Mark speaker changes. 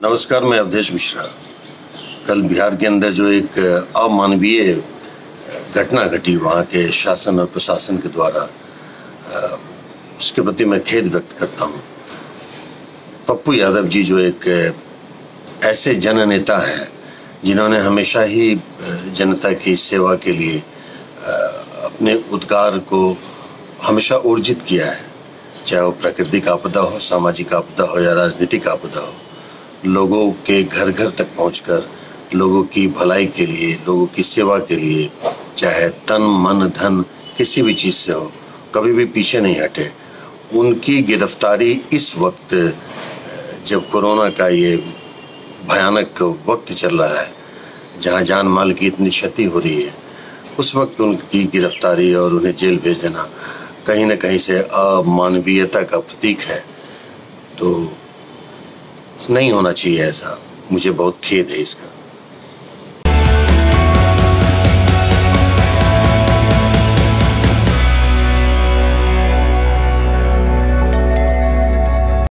Speaker 1: नमस्कार, मैं अवधेश मिश्रा। कल बिहार के अंदर जो एक अमानवीय घटना घटी, वहाँ के शासन और प्रशासन के द्वारा उसके प्रति मैं खेद व्यक्त करता हूँ। पप्पू यादव जी जो एक ऐसे जन नेता हैं, जिन्होंने हमेशा ही जनता की सेवा के लिए अपने उद्गार को हमेशा ऊर्जित किया है। चाहे वो प्राकृतिक आपदा हो, सामाजिक आपदा हो या राजनीतिक आपदा हो। लोगों के घर घर तक पहुंचकर, लोगों की भलाई के लिए, लोगों की सेवा के लिए, चाहे तन, मन, धन, किसी भी चीज़ से हो, कभी भी पीछे नहीं हटे। उनकी गिरफ्तारी इस वक्त जब कोरोना का ये भयानक वक्त चल रहा है, जहाँ जान माल की इतनी क्षति हो रही है, उस वक्त उनकी गिरफ्तारी और उन्हें जेल भेज देना कहीं ना कहीं से अमानवीयता का प्रतीक है। तो नहीं होना चाहिए ऐसा। मुझे बहुत खेद है इसका।